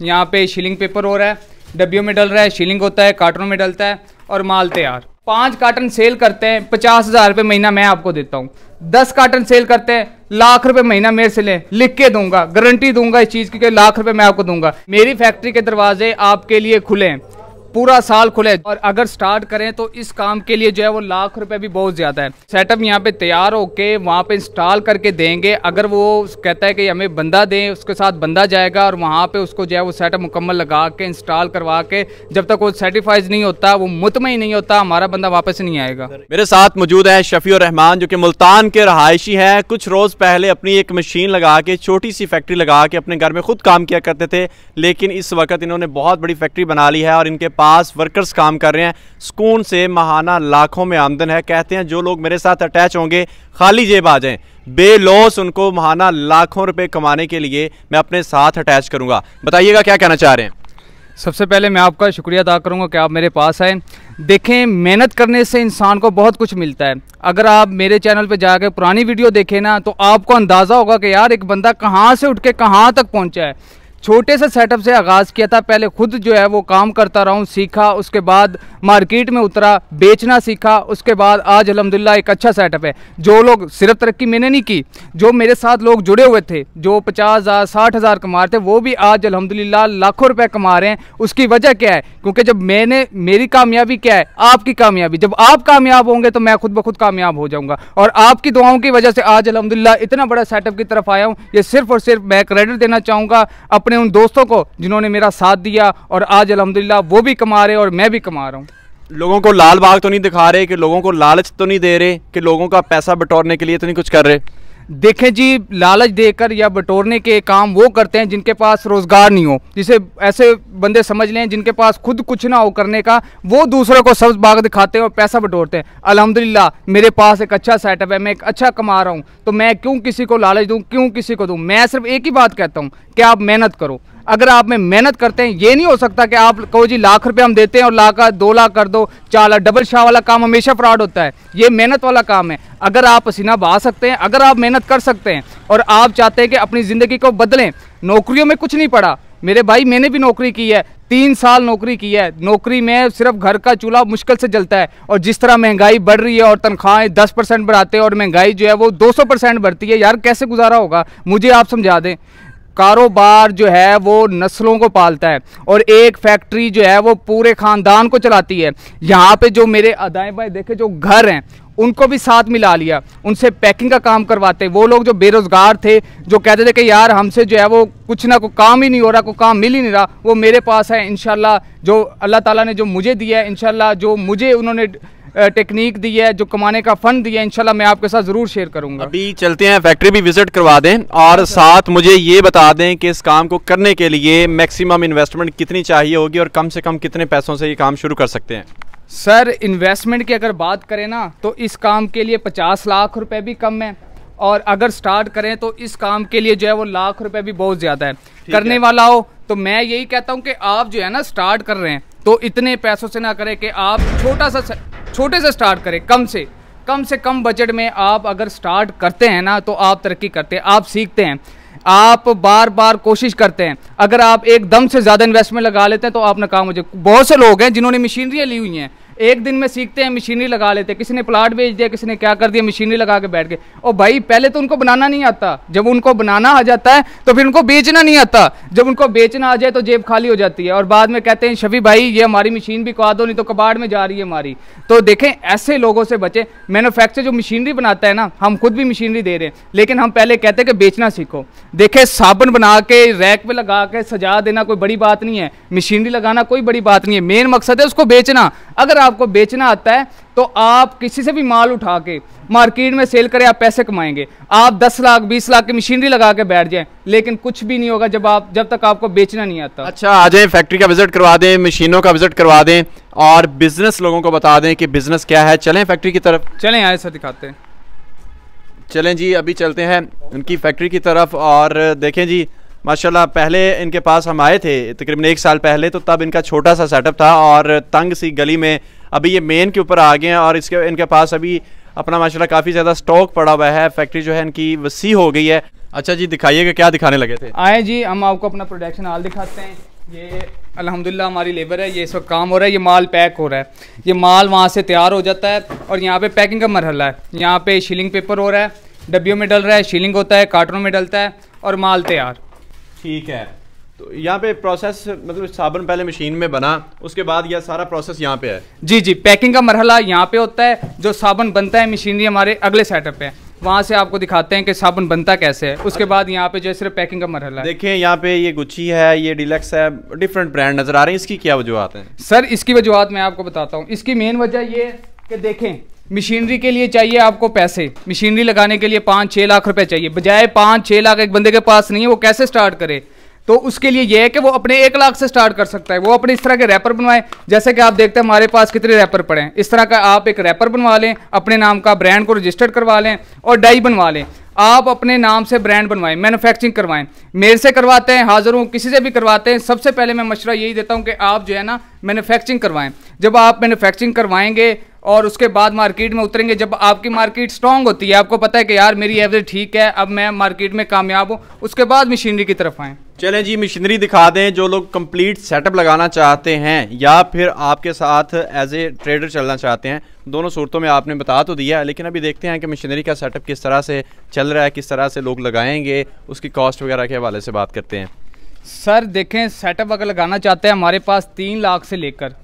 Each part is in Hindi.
यहाँ पे शीलिंग पेपर हो रहा है, डब्बियों में डल रहा है शीलिंग होता है कार्टनों में डलता है और माल तैयार। पाँच कार्टन सेल करते हैं, पचास हज़ार रुपये महीना मैं आपको देता हूँ। दस कार्टन सेल करते हैं, लाख रुपए महीना मेरे से लें, लिख के दूँगा गारंटी दूँगा इस चीज़ की लाख रुपए मैं आपको दूँगा। मेरी फैक्ट्री के दरवाजे आपके लिए खुले हैं। पूरा साल खुले। और अगर स्टार्ट करें तो इस काम के लिए जो है वो लाख रुपए भी बहुत ज़्यादा है। सेटअप यहाँ पे तैयार होके वहाँ पे इंस्टॉल करके देंगे। अगर वो कहता है कि हमें बंदा दें, उसके साथ बंदा जाएगा और वहाँ पे उसको जो है वो सेटअप मुकम्मल लगा के इंस्टॉल करवा के जब तक वो सर्टिफाइज नहीं होता, वो मुतमई नहीं होता, हमारा बंदा वापस नहीं आएगा। मेरे साथ मौजूद है शफी रहमान, जो कि मुल्तान के रहायशी हैं। कुछ रोज़ पहले अपनी एक मशीन लगा के, छोटी सी फैक्ट्री लगा के अपने घर में खुद काम किया करते थे, लेकिन इस वक्त इन्होंने बहुत बड़ी फैक्ट्री बना ली है और इनके पास वर्कर्स काम कर रहे हैं। सुकून से महाना लाखों में आमदन है। कहते हैं, जो लोग मेरे साथ अटैच होंगे, खाली जेब आ जाएँ। बेलॉस उनको महाना लाखों रुपए कमाने के लिए मैं अपने साथ अटैच करूँगा। बताइएगा, क्या कहना चाह रहे हैं? सबसे पहले मैं आपका शुक्रिया अदा करूँगा कि आप मेरे पास आए। देखें, मेहनत करने से इंसान को बहुत कुछ मिलता है। अगर आप मेरे चैनल पर जाकर पुरानी वीडियो देखें ना तो आपको अंदाज़ा होगा कि यार, एक बंदा कहाँ से उठ के कहाँ तक पहुँचा है। छोटे से सेटअप से आगाज़ किया था। पहले खुद जो है वो काम करता रहा हूँ, सीखा, उसके बाद मार्केट में उतरा, बेचना सीखा, उसके बाद आज अलहमदिल्ला एक अच्छा सेटअप है। जो लोग, सिर्फ़ तरक्की मैंने नहीं की, जो मेरे साथ लोग जुड़े हुए थे, जो पचास हज़ार, साठ हज़ार कमा रहे थे, वो भी आज अलहमदिल्ला लाखों रुपये कमा रहे हैं। उसकी वजह क्या है? क्योंकि जब मैंने, मेरी कामयाबी क्या है? आपकी कामयाबी। जब आप कामयाब होंगे तो मैं खुद ब खुद कामयाब हो जाऊँगा। और आपकी दुआओं की वजह से आज अलहमदिल्ला इतना बड़ा सेटअप की तरफ़ आया हूँ। ये सिर्फ़ और सिर्फ़ मैं क्रेडिट देना चाहूँगा। अपने अपने उन दोस्तों को जिन्होंने मेरा साथ दिया और आज अलहमदिल्ला वो भी कमा रहे और मैं भी कमा रहा हूँ। लोगों को लाल बाग तो नहीं दिखा रहे, कि लोगों को लालच तो नहीं दे रहे, कि लोगों का पैसा बटोरने के लिए तो नहीं कुछ कर रहे? देखें जी, लालच देकर या बटोरने के काम वो करते हैं जिनके पास रोज़गार नहीं हो। जिसे ऐसे बंदे समझ लें जिनके पास खुद कुछ ना हो करने का, वो दूसरों को सब्ज बाग दिखाते हैं और पैसा बटोरते हैं। अलहमदिल्ला मेरे पास एक अच्छा सेटअप है, मैं एक अच्छा कमा रहा हूँ। तो मैं क्यों किसी को लालच दूँ, क्यों किसी को दूँ? मैं सिर्फ़ एक ही बात कहता हूँ कि आप मेहनत करो? अगर आप में मेहनत करते हैं, ये नहीं हो सकता कि आप कहो जी लाख रुपए हम देते हैं और लाख, दो लाख कर दो, चार लाख डबल शाह वाला काम हमेशा फ्रॉड होता है। ये मेहनत वाला काम है। अगर आप पसीना बहा सकते हैं, अगर आप मेहनत कर सकते हैं और आप चाहते हैं कि अपनी ज़िंदगी को बदलें, नौकरियों में कुछ नहीं पड़ा। मेरे भाई, मैंने भी नौकरी की है, तीन साल नौकरी की है। नौकरी में सिर्फ़ घर का चूल्हा मुश्किल से जलता है और जिस तरह महँगाई बढ़ रही है और तनख्वाहें दस परसेंट बढ़ाते हैं और महँगाई जो है वो दो सौ परसेंट बढ़ती है, यार कैसे गुजारा होगा? मुझे आप समझा दें। कारोबार जो है वो नस्लों को पालता है और एक फैक्ट्री जो है वो पूरे ख़ानदान को चलाती है। यहाँ पे जो मेरे अदाएँ बाएँ देखे, जो घर हैं, उनको भी साथ मिला लिया। उनसे पैकिंग का काम करवाते। वो लोग जो बेरोज़गार थे, जो कहते थे कि यार हमसे जो है वो कुछ ना कोई काम ही नहीं हो रहा कोई काम मिल ही नहीं रहा, वो मेरे पास है। इन जो अल्लाह ताला ने जो मुझे दिया है इन जो मुझे उन्होंने टेक्निक दी है जो कमाने का फंड दिया है इंशाल्लाह मैं आपके साथ ज़रूर शेयर करूँगा। अभी चलते हैं फैक्ट्री भी विज़िट करवा दें और साथ मुझे ये बता दें कि इस काम को करने के लिए मैक्सिमम इन्वेस्टमेंट कितनी चाहिए होगी और कम से कम कितने पैसों से ये काम शुरू कर सकते हैं? सर इन्वेस्टमेंट की अगर बात करें ना तो इस काम के लिए पचास लाख रुपए भी कम है। और अगर स्टार्ट करें तो इस काम के लिए जो है वो लाख रुपए भी बहुत ज़्यादा है। करने है। वाला हो तो मैं यही कहता हूँ कि आप जो है ना स्टार्ट कर रहे हैं तो इतने पैसों से ना करें कि आप छोटा सा छोटे से स्टार्ट करें, कम से। कम से कम बजट में आप अगर स्टार्ट करते हैं ना तो आप तरक्की करते हैं, आप सीखते हैं। आप बार बार कोशिश करते हैं। अगर आप एकदम से ज़्यादा इन्वेस्टमेंट लगा लेते हैं तो आप नाकाम हो जाए बहुत से लोग हैं जिन्होंने मशीनरियाँ ली हुई हैं। एक दिन में सीखते हैं, मशीनरी लगा लेते हैं। किसी ने प्लाट बेच दिया, किसी ने क्या कर दिया, मशीनरी लगा के बैठ गए। और भाई, पहले तो उनको बनाना नहीं आता। जब उनको बनाना आ जाता है तो फिर उनको बेचना नहीं आता। जब उनको बेचना आ जाए तो जेब खाली हो जाती है। और बाद में कहते हैं, शफी भाई, ये हमारी मशीन भी कहा दो, नहीं तो कबाड़ में जा रही है हमारी। तो देखें, ऐसे लोगों से बचे। मैनुफैक्चर जो मशीनरी बनाता है ना, हम खुद भी मशीनरी दे रहे हैं। लेकिन हम पहले कहते हैं कि बेचना सीखो। देखे, साबुन बना के, रैक पे लगा के सजा देना कोई बड़ी बात नहीं है। मशीनरी लगाना कोई बड़ी बात नहीं है। मेन मकसद है उसको बेचना। अगर आपको बेचना आता है तो आप किसी से भी माल उठा के मार्केट में सेल करें आप पैसे कमाएँगे। आप 10 लाख 20 लाख की मशीनरी लगा के बैठ जाएँ लेकिन कुछ भी नहीं होगा जब आप जब तक आपको बेचना नहीं आता। अच्छा आ जाए फैक्ट्री का विज़िट करवा दें मशीनों का विज़िट करवा दें और बिज़नेस लोगों को बता दें कि बिज़नेस क्या है। चलें फैक्ट्री की तरफ़। चलें आए सर दिखाते हैं। चलें जी अभी चलते हैं उनकी फैक्ट्री की तरफ़ और देखें जी माशाल्लाह, पहले इनके पास हम आए थे, तकरीबन एक साल पहले तो तब इनका छोटा सा सेटअप था और तंग सी गली में अभी ये मेन के ऊपर आ गए हैं और इसके, इनके पास अभी अपना माशाल्लाह काफ़ी ज़्यादा स्टॉक पड़ा हुआ है फैक्ट्री जो है इनकी वसी हो गई है। अच्छा जी, दिखाइएगा क्या दिखाने लगे थे? आए जी, हम आपको अपना प्रोडक्शन हाल दिखाते हैं। ये अल्हम्दुलिल्लाह हमारी लेबर है, ये इस वक्त काम हो रहा है, ये माल पैक हो रहा है। ये माल वहाँ से तैयार हो जाता है और यहाँ पे पैकिंग का मरहला है। यहाँ पे शीलिंग पेपर हो रहा है, डब्बियों में डल रहा है शीलिंग होता है कार्टनों में डलता है और माल तैयार। ठीक है। तो यहाँ पे प्रोसेस मतलब साबुन पहले मशीन में बना उसके बाद यह सारा प्रोसेस यहाँ पे है। जी जी पैकिंग का मरहला यहाँ पे होता है जो साबुन बनता है मशीनरी हमारे अगले सेटअप पे। है वहाँ से आपको दिखाते हैं कि साबुन बनता कैसे है। उसके बाद यहाँ पे जो है सिर्फ़ पैकिंग का मरहला है। देखें यहाँ पे ये गुच्छी है ये डिलक्स है डिफरेंट ब्रांड नज़र आ रहे हैं। इसकी क्या वजूहत है? सर इसकी वजूहत मैं आपको बताता हूँ। इसकी मेन वजह ये है कि देखें मशीनरी के लिए चाहिए आपको पैसे। मशीनरी लगाने के लिए पाँच छः लाख रुपए चाहिए। बजाय पाँच छः लाख एक बंदे के पास नहीं है, वो कैसे स्टार्ट करे? तो उसके लिए यह है कि वो अपने एक लाख से स्टार्ट कर सकता है। वो अपने इस तरह के रैपर बनवाए। जैसे कि आप देखते हैं, हमारे पास कितने रैपर पड़े हैं। इस तरह का आप एक रैपर बनवा लें, अपने नाम का ब्रांड को रजिस्टर्ड करवा लें और डाई बनवा लें। आप अपने नाम से ब्रांड बनवाएँ मैन्युफैक्चरिंग करवाएँ। मेरे से करवाते हैं, हाजिर हूँ, किसी से भी करवाते हैं, सबसे पहले मैं मशवरा यही देता हूँ कि आप जो है ना मैन्युफैक्चरिंग करवाएँ। जब आप मैन्युफैक्चरिंग करवाएँगे और उसके बाद मार्केट में उतरेंगे। जब आपकी मार्केट स्ट्रांग होती है आपको पता है कि यार मेरी एवरेज ठीक है अब मैं मार्केट में कामयाब हूँ। उसके बाद मशीनरी की तरफ़ आएँ। चलें जी मशीनरी दिखा दें जो लोग कंप्लीट सेटअप लगाना चाहते हैं या फिर आपके साथ एज ए ट्रेडर चलना चाहते हैं। दोनों सूरतों में आपने बता तो दिया है लेकिन अभी देखते हैं कि मशीनरी का सेटअप किस तरह से चल रहा है किस तरह से लोग लगाएँगे उसकी कॉस्ट वगैरह के हवाले से बात करते हैं। सर देखें सेटअप अगर लगाना चाहते हैं हमारे पास तीन लाख से लेकर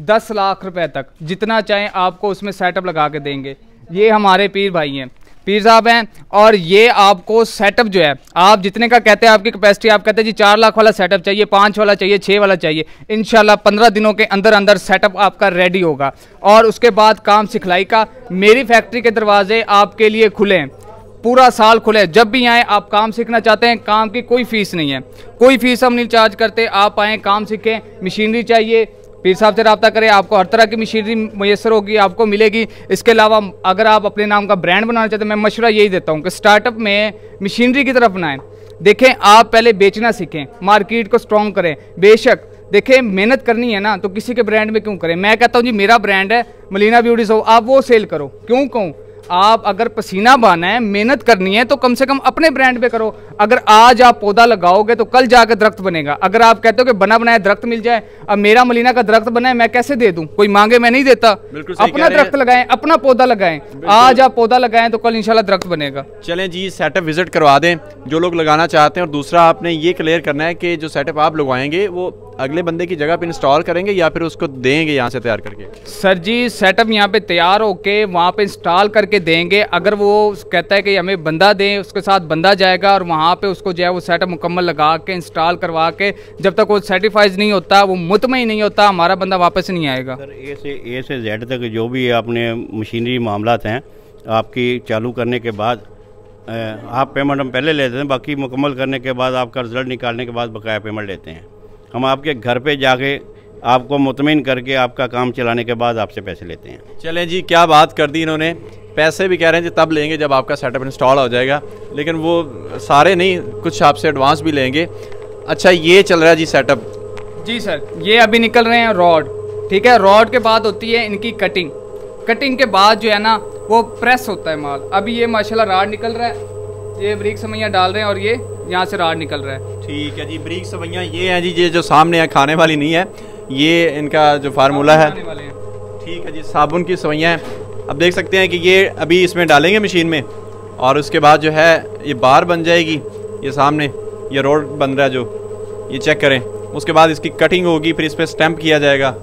दस लाख रुपए तक, जितना चाहें आपको उसमें सेटअप लगा के देंगे। ये हमारे पीर भाई हैं। पीर साहब हैं, और ये आपको सेटअप जो है, आप जितने का कहते हैं आपकी कैपेसिटी आप कहते हैं जी चार लाख वाला सेटअप चाहिए, पाँच वाला चाहिए छः वाला चाहिए इन पंद्रह दिनों के अंदर अंदर सेटअप आपका रेडी होगा। और उसके बाद काम सिखलाई का, मेरी फैक्ट्री के दरवाजे आपके लिए खुले हैं। पूरा साल खुले जब भी आए, आप काम सीखना चाहते हैं, काम की कोई फ़ीस नहीं है। कोई फ़ीस हम नहीं चार्ज करते, आप आएँ, काम सीखें मशीनरी चाहिए पीर साहब से रबता करें, आपको हर तरह की मशीनरी मैसर होगी, आपको मिलेगी। इसके अलावा अगर आप अपने नाम का ब्रांड बनाना चाहते हैं, मैं मशवरा यही देता हूँ कि स्टार्टअप में मशीनरी की तरफ़ बनाएँ देखें, आप पहले बेचना सीखें मार्केट को स्ट्रॉन्ग करें। बेशक, देखें, मेहनत करनी है ना तो किसी के ब्रांड में क्यों करें? मैं कहता हूँ, जी, मेरा ब्रांड है, मलीना ब्यूटीज हो आप वो सेल करो। क्यों कहूँ? आप अगर पसीना बहाना है मेहनत करनी है तो कम से कम अपने ब्रांड पे करो। अगर आज आप पौधा लगाओगे तो कल जाकर दरख्त बनेगा। अगर आप कहते हो कि बना बनाया दरख्त मिल जाए अब मेरा मलिना का दरख्त बना है मैं कैसे दे दूँ? कोई मांगे मैं नहीं देता। अपना दरख्त लगाएँ अपना पौधा लगाएँ। आज आप पौधा लगाएँ तो कल इंशाल्लाह दरख्त बनेगा। चलें जी सेटअप विज़िट करवा दें। जो लोग लगाना चाहते हैं और दूसरा आपने ये क्लियर करना है कि जो सेटअप आप लगवाएँगे वो अगले बंदे की जगह पे इंस्टॉल करेंगे या फिर उसको देंगे यहाँ से तैयार करके? सर जी सेटअप यहाँ पे तैयार होके वहाँ पे इंस्टॉल करके देंगे। अगर वो कहता है कि हमें बंदा दें उसके साथ बंदा जाएगा और वहाँ पे उसको जो है वो सेटअप मुकम्मल लगा के इंस्टॉल करवा के जब तक वो सर्टिफाइज नहीं होता वो मुतमई नहीं होता हमारा बंदा वापस नहीं आएगा। सर ए से ए से जेड तक जो भी आपने मशीनरी मामला हैं आपकी चालू करने के बाद आप पेमेंट हम पहले लेते हैं बाकी मुकम्मल करने के बाद आपका रिज़ल्ट निकालने के बाद बकाया पेमेंट लेते हैं। हम आपके घर पे जाके आपको मुतमिन करके आपका काम चलाने के बाद आपसे पैसे लेते हैं। चलें जी क्या बात कर दी इन्होंने। पैसे भी कह रहे हैं जी तब लेंगे जब आपका सेटअप इंस्टॉल हो जाएगा। लेकिन वो सारे नहीं कुछ आपसे एडवांस भी लेंगे। अच्छा ये चल रहा है जी सेटअप जी सर ये अभी निकल रहे हैं रॉड ठीक है रॉड के बाद होती है इनकी कटिंग कटिंग के बाद जो है ना वो प्रेस होता है माल। अभी ये माशाल्लाह रॉड निकल रहा है। ये ब्रिक समैया डाल रहे हैं और ये यहाँ से राड निकल रहा है। ठीक है जी ब्रिक सवैया ये है जी ये जो सामने है खाने वाली नहीं है। ये इनका जो फार्मूला है। ठीक है जी साबुन की सवैया है। अब देख सकते हैं कि ये अभी इसमें डालेंगे मशीन में और उसके बाद जो है ये बार बन जाएगी ये सामने ये रोड बन रहा है जो ये चेक करें। उसके बाद इसकी कटिंग होगी फिर इस पर स्टैंप किया जाएगा।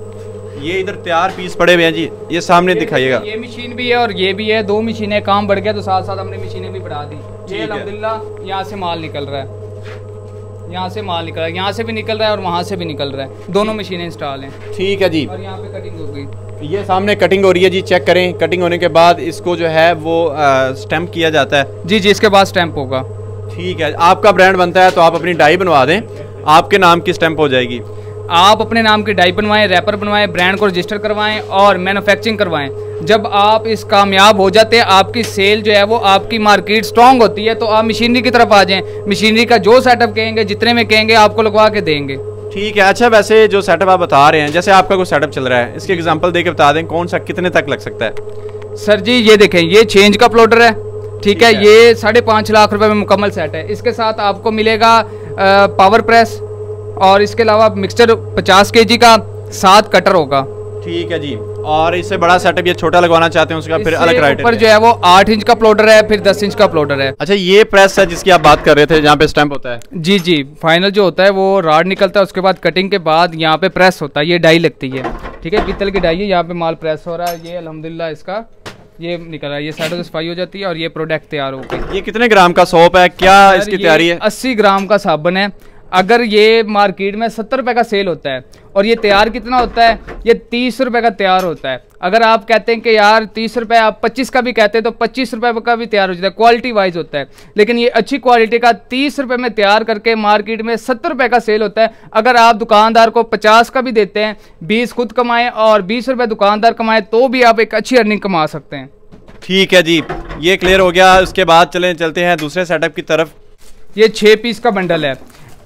ये इधर तैयार पीस पड़े हुए हैं जी ये सामने दिखाइएगा। ये मशीन भी है और ये भी है दो मशीनें काम बढ़ गया तो साथ साथ हमने मशीनें भी बढ़ा दी। ये अलहमदिल्ला यहाँ से माल निकल रहा है। यहाँ से माल निकल रहा है यहाँ से भी निकल रहा है और वहाँ से भी निकल रहा है। दोनों मशीनें इंस्टॉल हैं। ठीक है जी। और यहाँ पे कटिंग हो गई। ये सामने कटिंग हो रही है जी चेक करें। कटिंग होने के बाद इसको जो है वो स्टैंप किया जाता है। जी जी इसके बाद स्टैंप होगा। ठीक है आपका ब्रांड बनता है तो आप अपनी डाई बनवा दें। आपके नाम की स्टैंप हो जाएगी? आप अपने नाम की डाई बनवाएँ रैपर बनवाएँ ब्रांड को रजिस्टर करवाएँ और मैन्युफैक्चरिंग करवाएँ। जब आप इस कामयाब हो जाते हैं आपकी सेल जो है वो आपकी मार्केट स्ट्रांग होती है तो आप मशीनरी की तरफ़ आ जाएँ। मशीनरी का जो सेटअप कहेंगे जितने में कहेंगे आपको लगवा के देंगे। ठीक है अच्छा वैसे जो सेटअप आप बता रहे हैं जैसे आपका कोई सेटअप चल रहा है इसकी एग्जांपल देके बता दें कौन सा कितने तक लग सकता है? सर जी ये देखें ये चेंज का प्लोटर है ठीक है ये साढ़े पाँच लाख रुपए में मुकम्मल सेट है। इसके साथ आपको मिलेगा पावर प्रेस और इसके अलावा मिक्सचर पचास के का सात कटर होगा। ठीक है जी। और इससे बड़ा सेटअप ये छोटा लगवाना चाहते हैं उसका फिर अलग ऊपर क्राइटेरिया जो है वो आठ इंच का प्लोटर है फिर दस इंच का प्लोटर है। अच्छा ये प्रेस है जिसकी आप बात कर रहे थे जहाँ पे स्टैंप होता है। जी जी। फाइनल जो होता है वो राड निकलता है उसके बाद कटिंग के बाद यहाँ पे प्रेस होता है ये डाई लगती है। ठीक है पीतल की डाई है यहाँ पे माल प्रेस हो रहा है ये अलहमदिल्ला इसका ये निकल रहा है ये साइडों से सफ़ाई हो जाती है और ये प्रोडक्ट तैयार हो गई। ये कितने ग्राम का सोप है? क्या इसकी तैयारी है? 80 ग्राम का साबुन है अगर ये मार्केट में सत्तर रुपए का सेल होता है और ये तैयार कितना होता है ये तीस रुपए का तैयार होता है। अगर आप कहते हैं कि यार तीस रुपए आप पच्चीस का भी कहते हैं तो पच्चीस रुपए का भी तैयार हो जाता है क्वालिटी वाइज होता है। लेकिन ये अच्छी क्वालिटी का तीस रुपए में तैयार करके मार्केट में सत्तर रुपए का सेल होता है अगर आप दुकानदार को पचास का भी देते हैं बीस खुद कमाएँ और बीस रुपए दुकानदार कमाएँ तो भी आप एक अच्छी अर्निंग कमा सकते हैं। ठीक है जी ये क्लियर हो गया। उसके बाद चलें चलते हैं दूसरे सेटअप की तरफ़। ये छः पीस का बंडल है।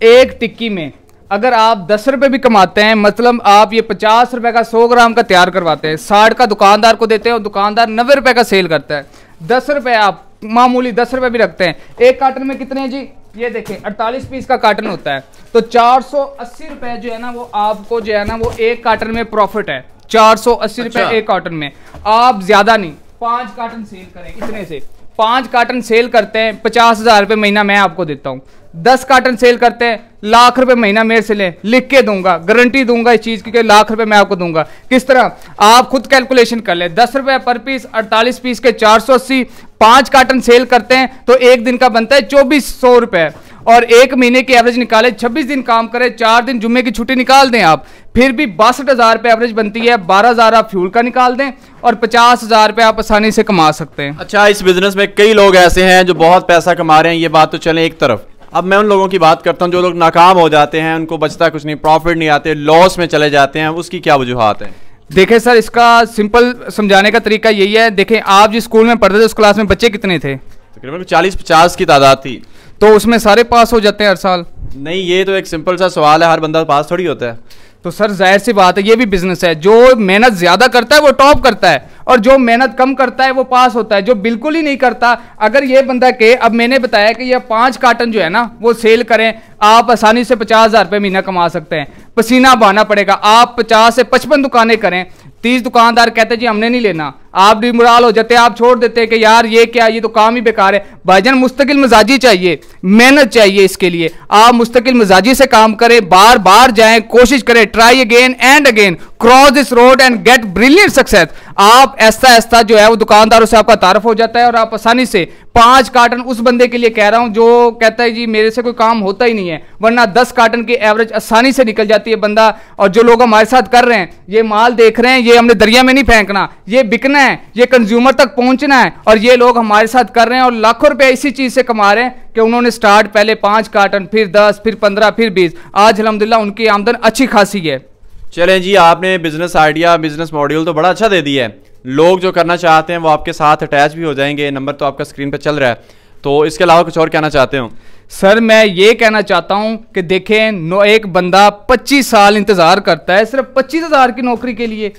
एक टिक्की में अगर आप दस रुपए भी कमाते हैं मतलब आप ये पचास रुपए का सौ ग्राम का तैयार करवाते हैं साठ का दुकानदार को देते हैं और दुकानदार नब्बे रुपए का सेल करता है। दस रुपए आप मामूली दस रुपए भी रखते हैं। एक कार्टन में कितने हैं जी? ये देखें 48 पीस का कार्टन होता है। तो चार सौ अस्सी रुपए जो है ना वो आपको जो है ना वो एक कार्टन में प्रॉफिट है। चार सौ अस्सी अच्छा। रुपए एक कार्टन में। आप ज़्यादा नहीं पाँच कार्टन सेल करें इतने से। पाँच कार्टन सेल करते हैं, पचास हज़ार रुपये महीना मैं आपको देता हूँ। दस कार्टन सेल करते हैं, लाख रुपए महीना मेरे से लें, लिख के दूँगा गारंटी दूँगा इस चीज़ की लाख रुपए मैं आपको दूँगा। किस तरह? आप खुद कैलकुलेशन कर लें, दस रुपए पर पीस अड़तालीस पीस के चार सौ अस्सी, पाँच कार्टन सेल करते हैं तो एक दिन का बनता है चौबीस सौ रुपए। और एक महीने की एवरेज निकाले 26 दिन काम करें चार दिन जुम्मे की छुट्टी निकाल दें आप। फिर भी बासठ हज़ार रुपये एवरेज बनती है बारह हज़ार आप फ्यूल का निकाल दें और पचास हज़ार रुपये आप आसानी से कमा सकते हैं। अच्छा इस बिज़नेस में कई लोग ऐसे हैं जो बहुत पैसा कमा रहे हैं ये बात तो चले एक तरफ़। अब मैं उन लोगों की बात करता हूँ जो लोग नाकाम हो जाते हैं उनको बचता कुछ नहीं प्रॉफिट नहीं आते लॉस में चले जाते हैं उसकी क्या वजूहत है? देखें सर इसका सिंपल समझाने का तरीका यही है। देखें आप जिस स्कूल में पढ़ते थे उस क्लास में बच्चे कितने थे? तकरीबन चालीस पचास की तादाद थी। तो उसमें सारे पास हो जाते हैं हर साल। नहीं ये तो एक सिंपल सा सवाल है हर बंदा पास थोड़ी होता है। तो सर ज़ाहिर सी बात है ये भी बिज़नेस है। जो मेहनत ज़्यादा करता है वो टॉप करता है। और जो मेहनत कम करता है वो पास होता है। जो बिल्कुल ही नहीं करता अगर ये बंदा के अब मैंने बताया कि ये पाँच कार्टन जो है ना वो सेल करें आप आसानी से पचास हज़ार रुपये महीना कमा सकते हैं। पसीना बहाना पड़ेगा। आप पचास से पचपन दुकानें करें। तीस दुकानदार कहते जी हमने नहीं लेना। आप डिमोराल हो जाते, आप छोड़ देते हैं कि यार ये क्या, ये तो काम ही बेकार है। भाईजान, मुस्तकिल मिजाजी चाहिए, मेहनत चाहिए इसके लिए। आप मुस्तकिल मिजाजी से काम करें, बार बार जाएँ, कोशिश करें try again and again cross this road and get brilliant success आप ऐसा ऐसा जो है, वो दुकानदारों से आपका तारफ हो जाता है और आप आसानी से पाँच कार्टन उस बंदे के लिए कह रहा हूँ जो कहता है, जी, मेरे से कोई काम होता ही नहीं है। वरना दस कार्टन की एवरेज आसानी से निकल जाती है बंदा। और जो लोग हमारे साथ कर रहे हैं, ये माल देख रहे हैं, ये हमने दरिया में नहीं फेंकना, ये बिकना है। ये कंज्यूमर तक पहुँचना है और ये लोग हमारे साथ कर रहे हैं और लाखों रुपए इसी चीज़ से कमा रहे हैं कि उन्होंने स्टार्ट पहले पाँच कार्टन फिर दस फिर पंद्रह फिर बीस। आज अलहमदिल्ला उनकी आमदन अच्छी खासी है। चलें जी आपने बिज़नेस आइडिया बिज़नेस मॉड्यूल तो बड़ा अच्छा दे दिया है। लोग जो करना चाहते हैं वो आपके साथ अटैच भी हो जाएँगे। नंबर तो आपका स्क्रीन पर चल रहा है। तो इसके अलावा कुछ और कहना चाहते हो? सर मैं ये कहना चाहता हूँ कि देखें नो एक बंदा 25 साल इंतज़ार करता है सिर्फ़ पच्चीस हज़ार की नौकरी के लिए।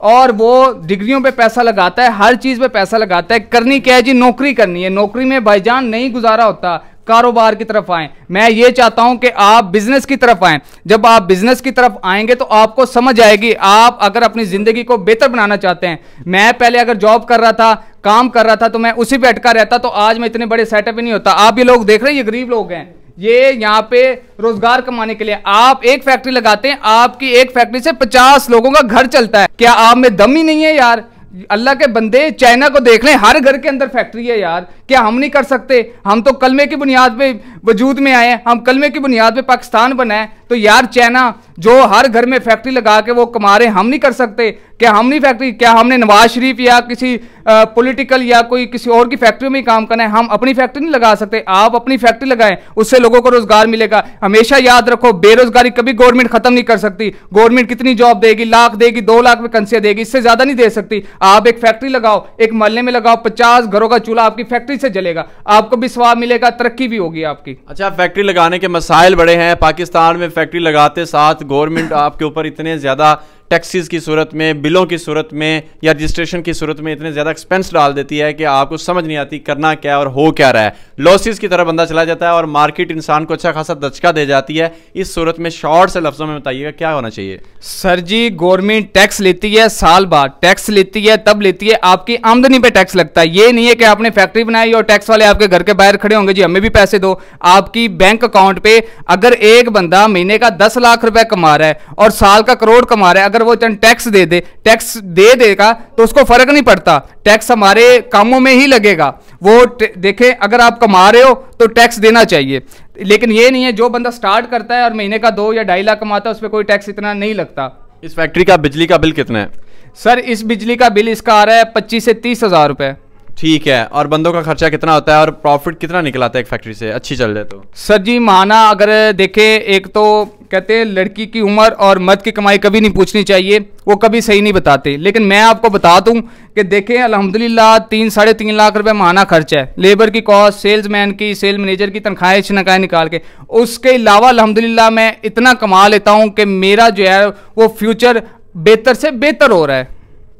और वो डिग्रियों पे पैसा लगाता है, हर चीज़ पे पैसा लगाता है। करनी क्या है जी? नौकरी करनी है। नौकरी में भाईजान नहीं गुजारा होता। कारोबार की तरफ़ आए। मैं ये चाहता हूँ कि आप बिज़नेस की तरफ़ आए। जब आप बिज़नेस की तरफ़ आएँगे तो आपको समझ आएगी। आप अगर अपनी ज़िंदगी को बेहतर बनाना चाहते हैं। मैं पहले अगर जॉब कर रहा था, काम कर रहा था तो मैं उसी पे अटका रहता। तो आज मैं इतने बड़े सेटअप ही नहीं होता। आप ये लोग देख रहे हैं, ये गरीब लोग हैं। ये यहाँ पे रोज़गार कमाने के लिए आप एक फैक्ट्री लगाते हैं, आपकी एक फैक्ट्री से पचास लोगों का घर चलता है। क्या आप में दम ही नहीं है यार? अल्लाह के बंदे चाइना को देख लें, हर घर के अंदर फैक्ट्री है यार। क्या हम नहीं कर सकते? हम तो कलमे की बुनियाद पे वजूद में आए हैं, हम कलमे की बुनियाद पे पाकिस्तान बनाए तो यार चाइना जो हर घर में फैक्ट्री लगा के वो कमा रहे हम नहीं कर सकते। क्या हम नहीं फैक्ट्री क्या हमने नवाज़ शरीफ या किसी पॉलिटिकल या कोई किसी और की फैक्ट्री में ही काम करना है? हम अपनी फैक्ट्री नहीं लगा सकते। आप अपनी फैक्ट्री लगाएँ, उससे लोगों को रोज़गार मिलेगा। हमेशा याद रखो, बेरोजगारी कभी गवर्नमेंट खत्म नहीं कर सकती। गवर्नमेंट कितनी जॉब देगी? लाख देगी, दो लाख वैकेंसियाँ देगी, इससे ज़्यादा नहीं दे सकती। आप एक फैक्ट्री लगाओ, एक मोहल्ले में लगाओ, पचास घरों का चूल्हा आपकी फैक्ट्री से जलेगा। आपको भी स्वाब मिलेगा, तरक्की भी होगी आपकी। अच्छा फैक्ट्री लगाने के मसाइल बड़े हैं, पाकिस्तान में फैक्ट्री लगाते साथ गवर्नमेंट आपके ऊपर इतने ज़्यादा टैक्सीज की सूरत में, बिलों की सूरत में या रजिस्ट्रेशन की सूरत में इतने ज़्यादा एक्सपेंस डाल देती है कि आपको समझ नहीं आती करना क्या और हो क्या रहा है। लॉसेस की तरह बंदा चला जाता है और मार्केट इंसान को अच्छा खासा दचका दे जाती है। इस सूरत में शॉर्ट से लफ्ज़ों में बताइएगा, क्या होना चाहिए? सर जी, गवर्नमेंट टैक्स लेती है साल बाद, टैक्स लेती है, तब लेती है, आपकी आमदनी पे टैक्स लगता है। ये नहीं है कि आपने फैक्ट्री बनाई और टैक्स वाले आपके घर के बाहर खड़े होंगे, जी, हमें भी पैसे दो। आपकी बैंक अकाउंट पे अगर एक बंदा महीने का दस लाख रुपए कमा रहा है और साल का करोड़ कमा रहा है, अगर वो चंद टैक्स दे दे टैक्स दे देगा तो उसको फ़र्क नहीं पड़ता। टैक्स हमारे कामों में ही लगेगा। वो देखें अगर आप कमा रहे हो तो टैक्स देना चाहिए। लेकिन ये नहीं है जो बंदा स्टार्ट करता है और महीने का दो या ढाई लाख कमाता है उस पर कोई टैक्स इतना नहीं लगता। इस फैक्ट्री का बिजली का बिल कितना है? सर इस बिजली का बिल इसका आ रहा है पच्चीस से तीस हज़ार रुपए। ठीक है और बंदों का खर्चा कितना होता है और प्रॉफिट कितना निकल आता है एक फैक्ट्री से? अच्छी चल जाए तो। सर जी माना अगर देखे एक तो कहते हैं, लड़की की उम्र और मर्द की कमाई कभी नहीं पूछनी चाहिए, वो कभी सही नहीं बताते। लेकिन मैं आपको बता दूँ कि देखें, अल्हम्दुलिल्लाह, तीन, साढ़े तीन लाख रुपए महाना खर्च है। लेबर की कॉस्ट सेल्समैन की सेल मैनेजर की तनख्वाहें छनखाएँ निकाल के। उसके अलावा अलहमदिल्ला मैं इतना कमा लेता हूँ कि मेरा जो है, वो फ्यूचर बेहतर से बेहतर हो रहा है।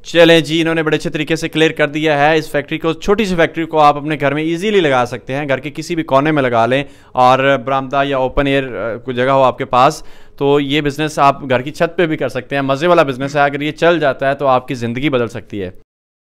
चलें जी, इन्होंने बड़े अच्छे तरीके से क्लियर कर दिया है। इस फैक्ट्री को, छोटी सी फैक्ट्री को आप अपने घर में इजीली लगा सकते हैं। घर के किसी भी कोने में लगा लें और बरामदा या ओपन एयर कोई जगह हो आपके पास तो ये बिज़नेस आप घर की छत पे भी कर सकते हैं। मज़े वाला बिज़नेस है। अगर ये चल जाता है तो आपकी ज़िंदगी बदल सकती है।